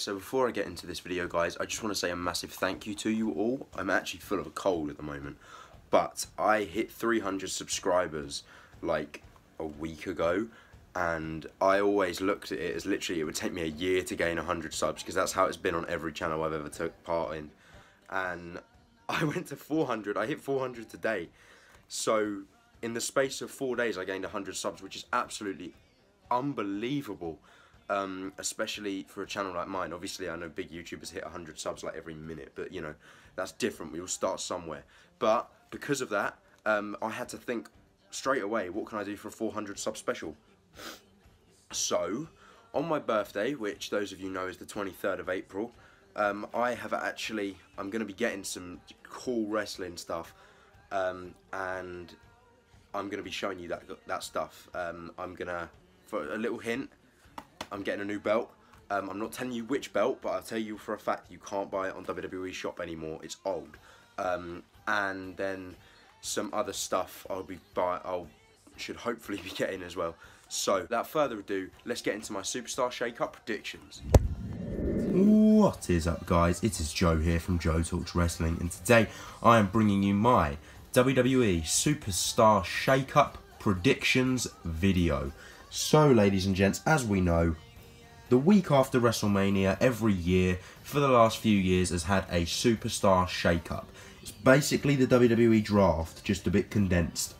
so before I get into this video guys, I just want to say a massive thank you to you all. I'm actually full of a cold at the moment, but I hit 300 subscribers like a week ago, and I always looked at it as literally it would take me a year to gain 100 subs, because that's how it's been on every channel I've ever took part in, and I went to 400, I hit 400 today, so in the space of four days I gained 100 subs, which is absolutely unbelievable um, especially for a channel like mine. Obviously, I know big YouTubers hit 100 subs like every minute, but you know, that's different. We all start somewhere. But because of that, um, I had to think straight away, what can I do for a 400 sub special? So, on my birthday, which those of you know is the 23rd of April, um, I have actually, I'm going to be getting some cool wrestling stuff, um, and I'm going to be showing you that that stuff. Um, I'm going to, for a little hint, I'm getting a new belt. Um, I'm not telling you which belt, but I'll tell you for a fact you can't buy it on WWE Shop anymore. It's old. Um, and then some other stuff I'll be buy I'll should hopefully be getting as well. So, without further ado, let's get into my Superstar Shake-Up predictions. What is up guys, it is Joe here from Joe Talks Wrestling and today I am bringing you my WWE Superstar Shake-Up predictions video. So, ladies and gents, as we know, the week after WrestleMania every year for the last few years has had a superstar shake-up. It's basically the WWE draft, just a bit condensed.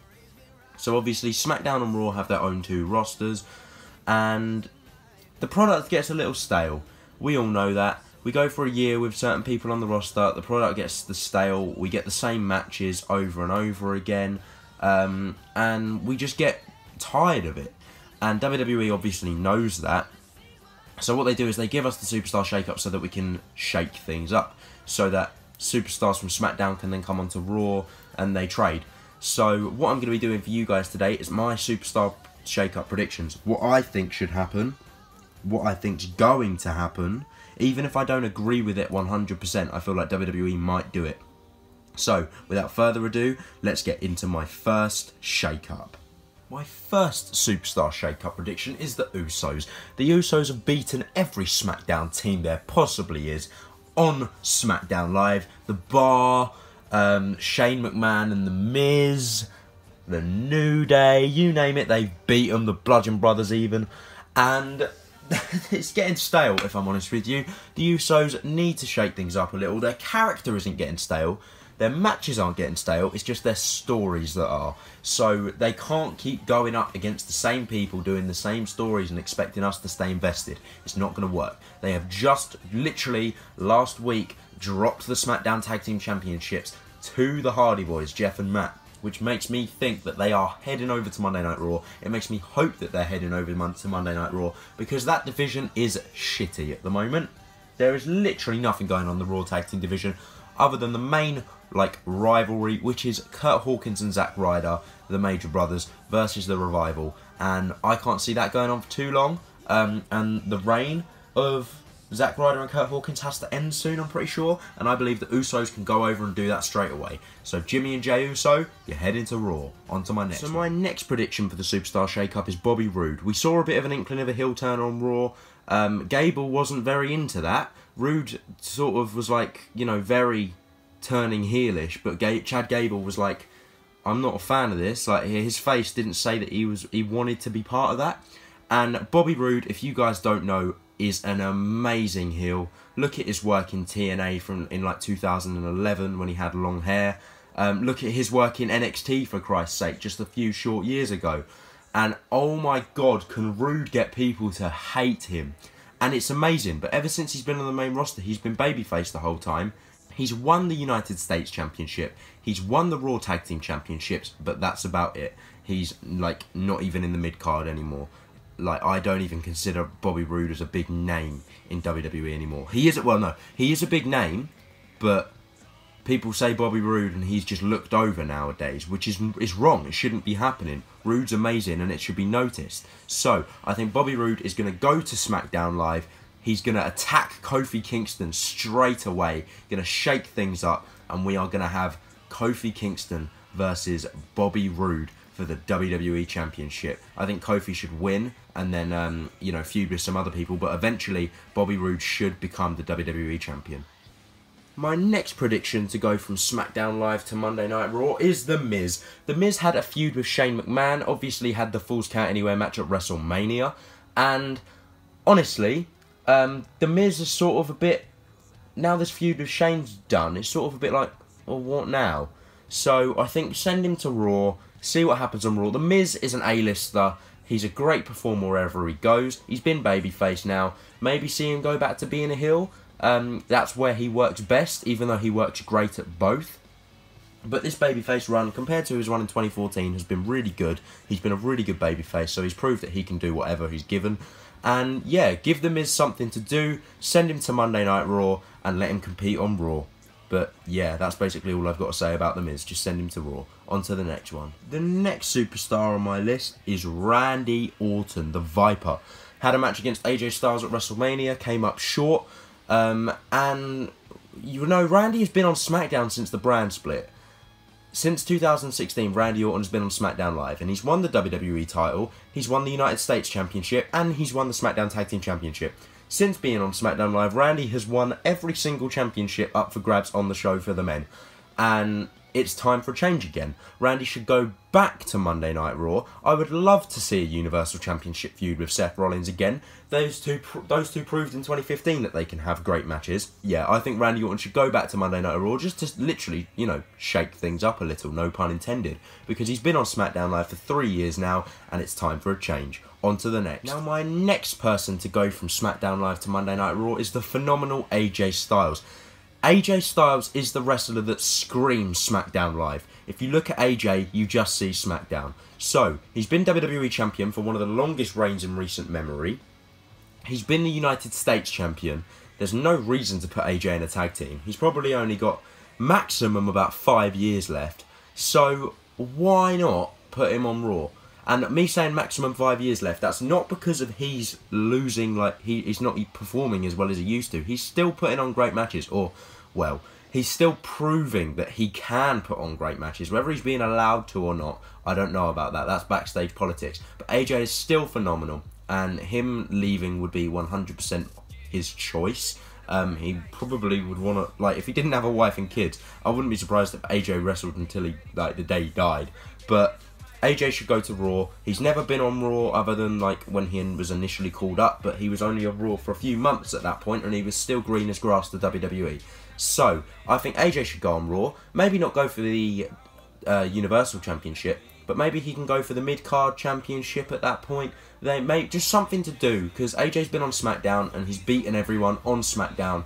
So obviously SmackDown and Raw have their own two rosters, and the product gets a little stale. We all know that. We go for a year with certain people on the roster, the product gets the stale, we get the same matches over and over again, um, and we just get tired of it. And WWE obviously knows that. So what they do is they give us the Superstar Shake-Up so that we can shake things up. So that superstars from SmackDown can then come onto Raw and they trade. So what I'm going to be doing for you guys today is my Superstar Shake-Up predictions. What I think should happen, what I think's going to happen, even if I don't agree with it 100%, I feel like WWE might do it. So, without further ado, let's get into my first shake-up. My first Superstar Shake-Up prediction is the Usos. The Usos have beaten every SmackDown team there possibly is on SmackDown Live. The Bar, um, Shane McMahon and The Miz, The New Day, you name it, they've beaten the Bludgeon Brothers even. And it's getting stale, if I'm honest with you. The Usos need to shake things up a little. Their character isn't getting stale. Their matches aren't getting stale, it's just their stories that are. So they can't keep going up against the same people doing the same stories and expecting us to stay invested. It's not going to work. They have just literally last week dropped the SmackDown Tag Team Championships to the Hardy Boys, Jeff and Matt which makes me think that they are heading over to Monday Night Raw. It makes me hope that they're heading over to Monday Night Raw because that division is shitty at the moment. There is literally nothing going on in the Raw Tag Team division other than the main like rivalry, which is Curt Hawkins and Zack Ryder, the Major Brothers, versus the Revival, and I can't see that going on for too long. Um, and the reign of Zack Ryder and Curt Hawkins has to end soon, I'm pretty sure, and I believe the Usos can go over and do that straight away. So Jimmy and Jey Uso, you're heading to Raw. On to my next. So my next prediction for the Superstar Shake-Up is Bobby Roode. We saw a bit of an inkling of a heel turn on Raw. Um, Gable wasn't very into that. Roode sort of was like, you know, very turning heelish, but Ga Chad Gable was like, I'm not a fan of this. Like his face didn't say that he was he wanted to be part of that. And Bobby Roode, if you guys don't know, is an amazing heel. Look at his work in TNA from in like 2011 when he had long hair. Um, look at his work in NXT for Christ's sake, just a few short years ago. And oh my God, can Roode get people to hate him? And it's amazing. But ever since he's been on the main roster, he's been babyface the whole time. He's won the United States Championship. He's won the Raw Tag Team Championships, but that's about it. He's like not even in the mid card anymore. Like I don't even consider Bobby Roode as a big name in WWE anymore. He is well, no, he is a big name, but people say Bobby Roode and he's just looked over nowadays, which is is wrong. It shouldn't be happening. Roode's amazing and it should be noticed. So I think Bobby Roode is going to go to SmackDown Live He's going to attack Kofi Kingston straight away, going to shake things up, and we are going to have Kofi Kingston versus Bobby Roode for the WWE Championship. I think Kofi should win and then um, you know feud with some other people. But eventually, Bobby Roode should become the WWE champion. My next prediction to go from SmackDown Live to Monday Night Raw is The Miz. The Miz had a feud with Shane McMahon, obviously had the Falls Count Anywhere match at WrestleMania, and honestly, um, The Miz is sort of a bit. Now this feud with Shane's done, it's sort of a bit like, well, what now? So I think send him to Raw, see what happens on Raw. The Miz is an A-lister. He's a great performer wherever he goes. He's been babyface now. Maybe see him go back to being a heel. Um, that's where he works best, even though he works great at both. But this babyface run, compared to his run in 2014, has been really good. He's been a really good babyface, so he's proved that he can do whatever he's given. And yeah, give The Miz something to do, send him to Monday Night Raw, and let him compete on Raw. But yeah, that's basically all I've got to say about The Miz. Just send him to Raw. On to the next one. The next superstar on my list is Randy Orton, the Viper. Had a match against AJ Styles at WrestleMania, came up short. Um, and you know, Randy has been on SmackDown since the brand split. Since 2016, Randy Orton has been on SmackDown Live, and he's won the WWE title, he's won the United States Championship, and he's won the SmackDown Tag Team Championship. Since being on SmackDown Live, Randy has won every single championship up for grabs on the show for the men. And it's time for a change again. Randy should go back to Monday Night Raw. I would love to see a Universal Championship feud with Seth Rollins again. Those two, those two proved in 2015 that they can have great matches. Yeah, I think Randy Orton should go back to Monday Night Raw just to literally, you know, shake things up a little. No pun intended, because he's been on SmackDown Live for three years now, and it's time for a change. On to the next. Now, my next person to go from SmackDown Live to Monday Night Raw is the phenomenal AJ Styles. AJ Styles is the wrestler that screams SmackDown Live. If you look at AJ, you just see SmackDown. So, he's been WWE Champion for one of the longest reigns in recent memory. He's been the United States Champion. There's no reason to put AJ in a tag team. He's probably only got maximum about five years left. So, why not put him on Raw? And me saying maximum five years left, that's not because of he's losing, like, he, he's not performing as well as he used to. He's still putting on great matches, or, well, he's still proving that he can put on great matches. Whether he's being allowed to or not, I don't know about that. That's backstage politics. But AJ is still phenomenal, and him leaving would be 100% his choice. Um, he probably would want to, like, if he didn't have a wife and kids, I wouldn't be surprised if AJ wrestled until he, like, the day he died. But AJ should go to Raw. He's never been on Raw other than like when he was initially called up, but he was only on Raw for a few months at that point, and he was still green as grass to WWE. So I think AJ should go on Raw. Maybe not go for the uh, Universal Championship, but maybe he can go for the mid card championship at that point. They may just something to do because AJ's been on SmackDown and he's beaten everyone on SmackDown.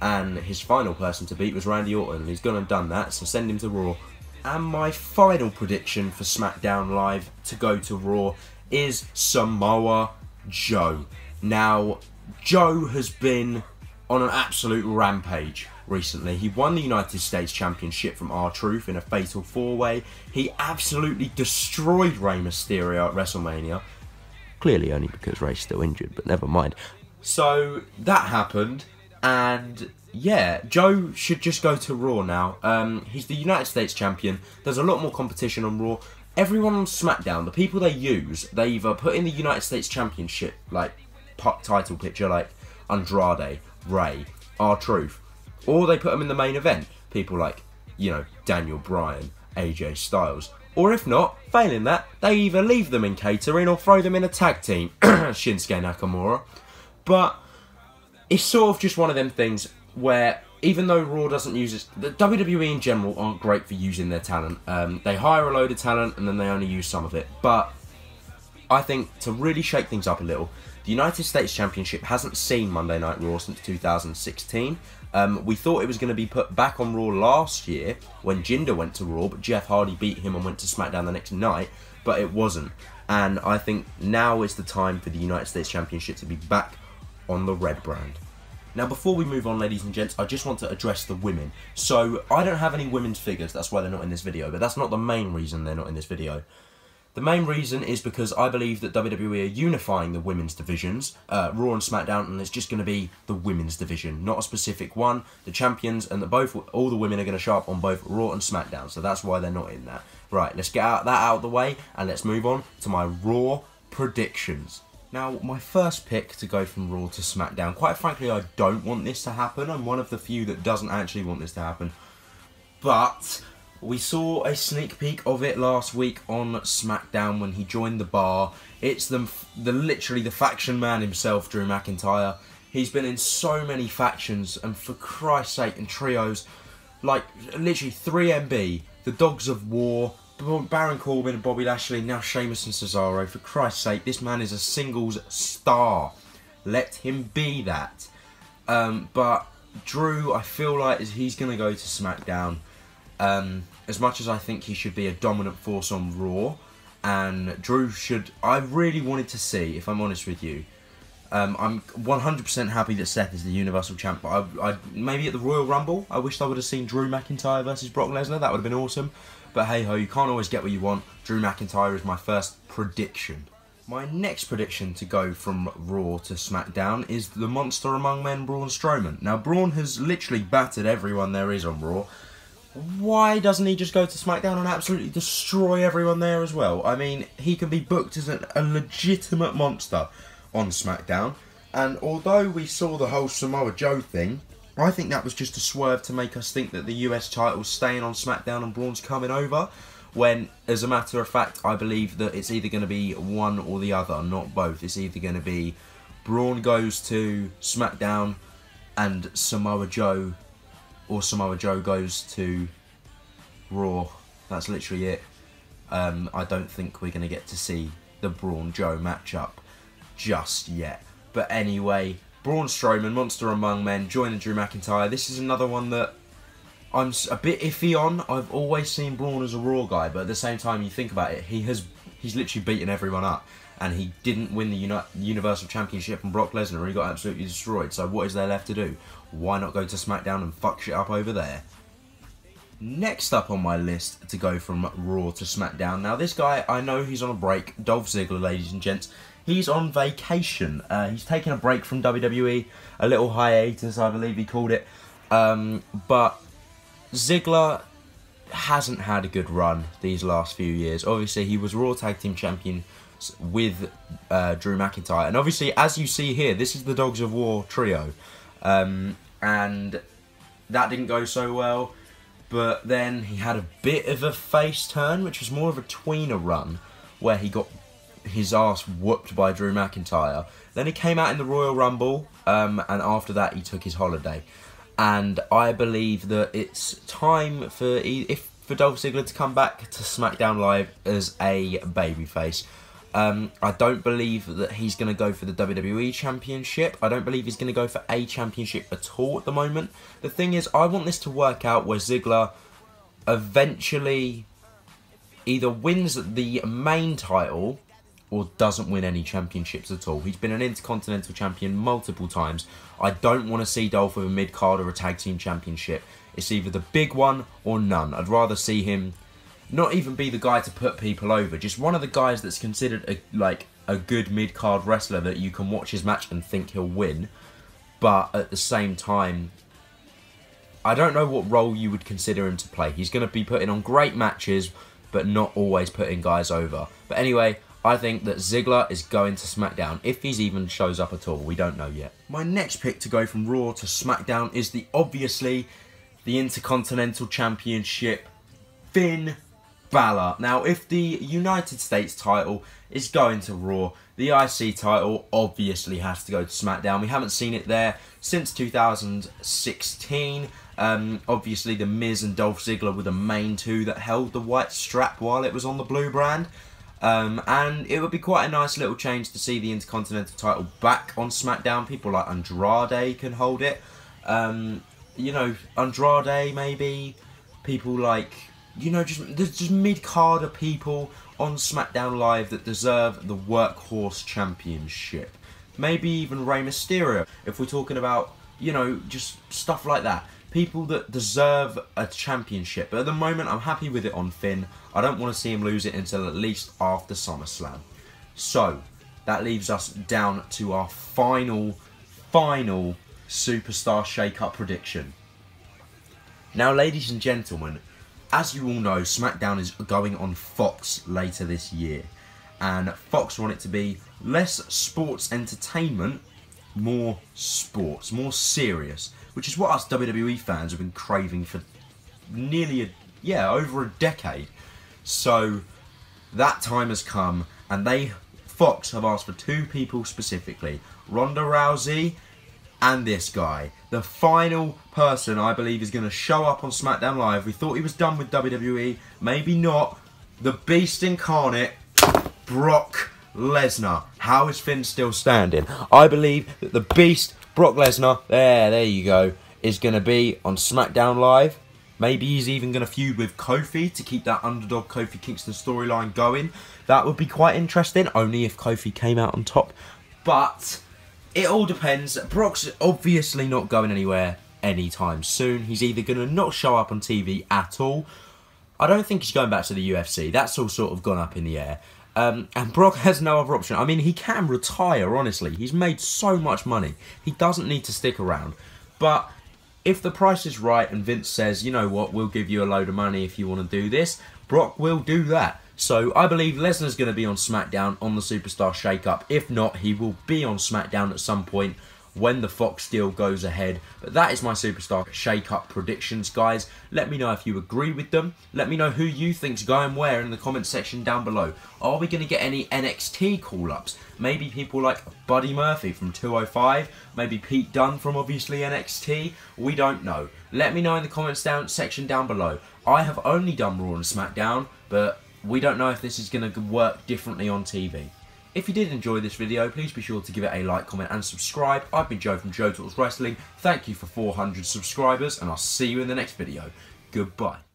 And his final person to beat was Randy Orton. and He's gone and done that, so send him to Raw and my final prediction for SmackDown Live to go to Raw is Samoa Joe. Now, Joe has been on an absolute rampage recently. He won the United States Championship from R-Truth in a fatal four-way. He absolutely destroyed Rey Mysterio at WrestleMania. Clearly only because Rey's still injured, but never mind. So that happened, and yeah, Joe should just go to Raw now. Um, he's the United States champion. There's a lot more competition on Raw. Everyone on SmackDown, the people they use, they either put in the United States Championship like title picture, like Andrade, Rey, R-Truth, or they put them in the main event. People like you know Daniel Bryan, AJ Styles, or if not, failing that, they either leave them in catering or throw them in a tag team, Shinsuke Nakamura. But it's sort of just one of them things where even though Raw doesn't use it, the WWE in general aren't great for using their talent. Um, they hire a load of talent and then they only use some of it. But I think to really shake things up a little, the United States Championship hasn't seen Monday Night Raw since 2016. Um, we thought it was going to be put back on Raw last year when Jinder went to Raw, but Jeff Hardy beat him and went to SmackDown the next night, but it wasn't. And I think now is the time for the United States Championship to be back on the red brand. Now, before we move on, ladies and gents, I just want to address the women. So, I don't have any women's figures, that's why they're not in this video, but that's not the main reason they're not in this video. The main reason is because I believe that WWE are unifying the women's divisions, uh, Raw and SmackDown, and it's just going to be the women's division, not a specific one. The champions and the both, all the women are going to show up on both Raw and SmackDown, so that's why they're not in that. Right, let's get out that out of the way, and let's move on to my Raw predictions. Now, my first pick to go from Raw to SmackDown, quite frankly, I don't want this to happen. I'm one of the few that doesn't actually want this to happen. But we saw a sneak peek of it last week on SmackDown when he joined the bar. It's the, the literally the faction man himself, Drew McIntyre. He's been in so many factions, and for Christ's sake, in trios, like literally 3MB, the Dogs of War, Baron Corbin and Bobby Lashley, now Sheamus and Cesaro. For Christ's sake, this man is a singles star. Let him be that. Um, but Drew, I feel like he's going to go to SmackDown. Um, as much as I think he should be a dominant force on Raw, and Drew should. I really wanted to see, if I'm honest with you. Um, I'm 100% happy that Seth is the Universal Champ, but I, I, maybe at the Royal Rumble, I wish I would have seen Drew McIntyre versus Brock Lesnar. That would have been awesome. But hey ho, you can't always get what you want. Drew McIntyre is my first prediction. My next prediction to go from Raw to SmackDown is the monster among men, Braun Strowman. Now, Braun has literally battered everyone there is on Raw. Why doesn't he just go to SmackDown and absolutely destroy everyone there as well? I mean, he can be booked as a, legitimate monster on SmackDown. And although we saw the whole Samoa Joe thing, I think that was just a swerve to make us think that the US title's staying on SmackDown and Braun's coming over. When, as a matter of fact, I believe that it's either going to be one or the other, not both. It's either going to be Braun goes to SmackDown and Samoa Joe, or Samoa Joe goes to Raw. That's literally it. Um, I don't think we're going to get to see the Braun Joe matchup just yet. But anyway, Braun Strowman, Monster Among Men, joining Drew McIntyre. This is another one that I'm a bit iffy on. I've always seen Braun as a Raw guy, but at the same time, you think about it, he has he's literally beaten everyone up, and he didn't win the Uni Universal Championship from Brock Lesnar. He got absolutely destroyed. So what is there left to do? Why not go to SmackDown and fuck shit up over there? Next up on my list to go from Raw to SmackDown. Now this guy, I know he's on a break. Dolph Ziggler, ladies and gents. He's on vacation. Uh, he's taking a break from WWE, a little hiatus, I believe he called it. Um, but Ziggler hasn't had a good run these last few years. Obviously, he was Raw Tag Team Champion with uh, Drew McIntyre. And obviously, as you see here, this is the Dogs of War trio. Um, and that didn't go so well. But then he had a bit of a face turn, which was more of a tweener run, where he got his ass whooped by Drew McIntyre. Then he came out in the Royal Rumble, um, and after that he took his holiday. And I believe that it's time for if for Dolph Ziggler to come back to SmackDown Live as a babyface. Um, I don't believe that he's going to go for the WWE Championship. I don't believe he's going to go for a championship at all at the moment. The thing is, I want this to work out where Ziggler eventually either wins the main title or doesn't win any championships at all. He's been an Intercontinental Champion multiple times. I don't want to see Dolph with a mid-card or a Tag Team Championship. It's either the big one or none. I'd rather see him not even be the guy to put people over. Just one of the guys that's considered a, like a good mid-card wrestler that you can watch his match and think he'll win. But at the same time, I don't know what role you would consider him to play. He's going to be putting on great matches, but not always putting guys over. But anyway, I think that Ziggler is going to SmackDown, if he's even shows up at all. We don't know yet. My next pick to go from Raw to SmackDown is the obviously the Intercontinental Championship, Finn Balor. Now, if the United States title is going to Raw, the IC title obviously has to go to SmackDown. We haven't seen it there since 2016. Um, obviously, The Miz and Dolph Ziggler were the main two that held the white strap while it was on the blue brand. Um, and it would be quite a nice little change to see the Intercontinental title back on SmackDown. People like Andrade can hold it. Um, you know, Andrade maybe. People like, you know, just there's just mid-carder people on SmackDown Live that deserve the Workhorse Championship. Maybe even Rey Mysterio, if we're talking about, you know, just stuff like that people that deserve a championship. But at the moment, I'm happy with it on Finn. I don't want to see him lose it until at least after SummerSlam. So, that leaves us down to our final, final Superstar Shake-Up prediction. Now, ladies and gentlemen, as you all know, SmackDown is going on Fox later this year. and Fox want it to be less sports entertainment, more sports, more serious, which is what us WWE fans have been craving for nearly a yeah over a decade. So that time has come, and they Fox have asked for two people specifically: Ronda Rousey and this guy. The final person I believe is going to show up on SmackDown Live. We thought he was done with WWE, maybe not. The Beast incarnate, Brock Lesnar. How is Finn still standing? I believe that the Beast, Brock Lesnar, there, there you go, is going to be on SmackDown Live. Maybe he's even going to feud with Kofi to keep that underdog Kofi Kingston storyline going. That would be quite interesting, only if Kofi came out on top. But it all depends. Brock's obviously not going anywhere anytime soon. He's either going to not show up on TV at all. I don't think he's going back to the UFC. That's all sort of gone up in the air. Um, and Brock has no other option. I mean, he can retire, honestly. He's made so much money. He doesn't need to stick around. But if the price is right and Vince says, you know what, we'll give you a load of money if you want to do this, Brock will do that. So I believe Lesnar's going to be on SmackDown on the Superstar Shake-Up. If not, he will be on SmackDown at some point when the Fox deal goes ahead. But that is my Superstar Shake-Up predictions, guys. Let me know if you agree with them. Let me know who you think's going where in the comment section down below. Are we going to get any NXT call-ups? Maybe people like Buddy Murphy from 205, maybe Pete Dunne from obviously NXT. We don't know. Let me know in the comments down section down below. I have only done Raw and SmackDown, but we don't know if this is going to work differently on TV. If you did enjoy this video, please be sure to give it a like, comment and subscribe. I've been Joe from Joe Talks Wrestling. Thank you for 400 subscribers and I'll see you in the next video. Goodbye.